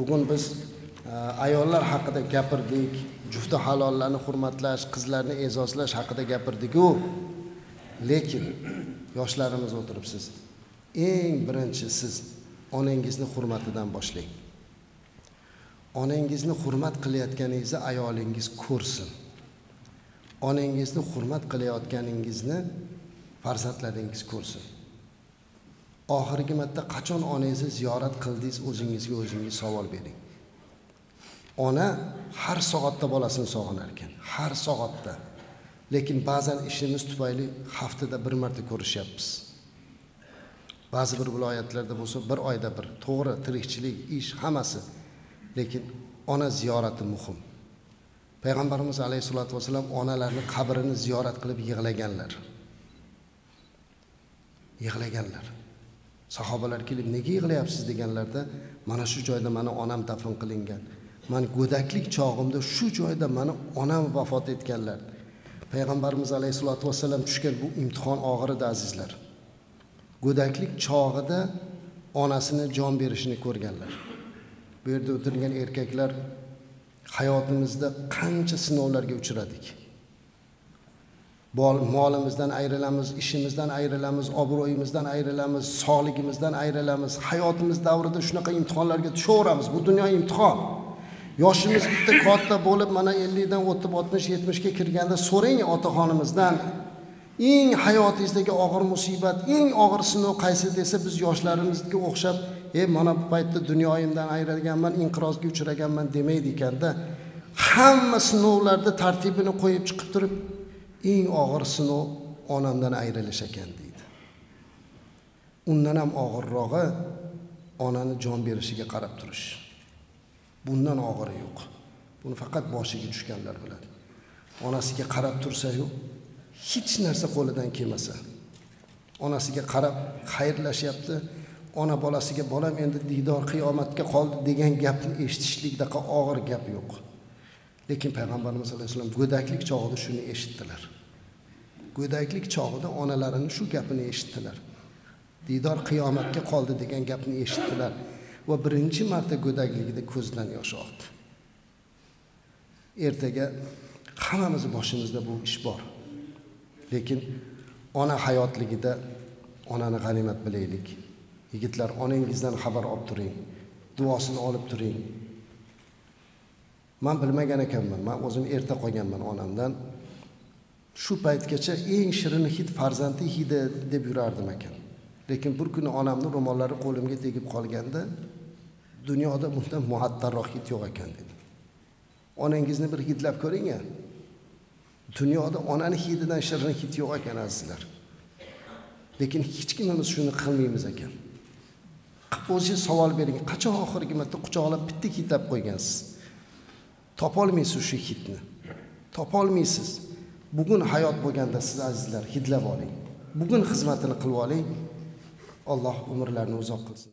bugun biz e, ayollar haqida gapirdik jufti halollarni hurmatlash qizlarni e'zozlash haqida gapirdiku. Lekin yoshlarimiz o'tiribsiz. Eng birinchi siz onangizni hurmatidan boshlang. Onangizni hurmat qilayotganingizni ayolingiz ko'rsin. Onangizni hurmat qilayotganingizni farzandlaringiz ko'rsin. Oxirgi marta qachon onangizni ziyorat qildingiz o'zingizga o'zingiz savol bering. Ona har soatda bolasini sog'inar ekan har soatda. Lekin ba'zan ishimiz tufayli haftada bir marta ko'rishyapmiz. Ba'zi bir viloyatlarda bo'lsa bir oyda bir to'g'ri tirikchilik ish hammasi. Lekin ona ziyorati muhim. Payg'ambarimiz alayhissalotu vassalam onalarni qabrini ziyorat qilib yig'laganlar. Yig'laganlar. Sahobalar kelib nega yig'layapsiz? deganlarda mana shu joyda mani onam dafn qilingan. Man go'daklik chog'imda shu joyda mani onam vafot etganlar. Payg'ambarimiz alayhissalotu vassalam tushgan bu imtihon og'ir edi azizlar. Go'daklik chog'ida onasini jon berishini ko'rganlar. Bu yerda o'tirgan erkaklar hayotimizda qancha sinovlarga uchradik. Molimizdan ayrilamiz ishimizdan ayrilamiz obro'yimizdan ayrilamiz sog'ligimizdan ayrilamiz. Hayotimiz davrida shunaqa imtihonlarga tushaveramiz. Bu dunyo imtihon. Yoshimiz bitta katta bo'lib mana ellikdan o'tib oltmish yetmishga kirganda so'rang otaxonimizdan. Eng hayotingizdagi og'ir musibat eng og'ir sinov qaysi desa biz yoshlarimizga o'xshab e mana bu paytda dunyoyimdan ayrilganman inqirozga uchraganman demaydi ekanda. Hamma sinovlarda tartibini qo'yib chiqib turib eng og'ir sinov onamdan ayrilish ekan deydi. Undan ham og'irrog'i onani jon berishiga qarab turish. Bundan og'iri yo'q. Buni faqat boshiga tushganlar biladi. Onasiga qarab tursayu hech narsa qo'lidan kelmasa. Onasiga qarab xayrlashyapti. Ona bolasiga bolam endi diydor qiyomatga qoldi degan gapni eshitishlikdaqa og'ir gap yo'q. Lekin payg'ambarimiz alayhi vasallam go'daklik chog'ida shuni eshitdilar. Go'daklik chog'ida onalarini shu gapini eshitdilar. Diydor qiyomatga qoldi degan gapni eshitdilar va birinchi marta go'dakligida ko'zidan yosh oqdi. Ertaga hammamizni boshimizda bu ish bor. Lekin ona hayotligida onani g'animat bilaylik. Yigitlar onangizdan xabar olib turing duosini olib turing. Man bilmagan ekanman. Man o'zim erta qolganman onamdan. Shu paytgacha eng shirin hid farzandi hidi deb yurardim ekan. Lekin bir kuni onamni ro'mollari qo'limga tegib qolganda dunyoda bundan muattarroq hid yo'q ekan dedi onangizni bir hidlab ko'ring a dunyoda onani hididan shirin hid yo'q ekan azizlar. Lekin hech kimimiz shuni qilmaymiz ekan. O'zingiz savol bering. Qachon oxirgi marta quchoqlab bitta hidlab qo'ygansiz? Topolmaysiz shu hidni. Topolmaysiz. Bugun hayot bo'lganda siz azizlar hidlab oling. Bugun xizmatini qilib oling. Alloh umrlarni uzoq qilsin.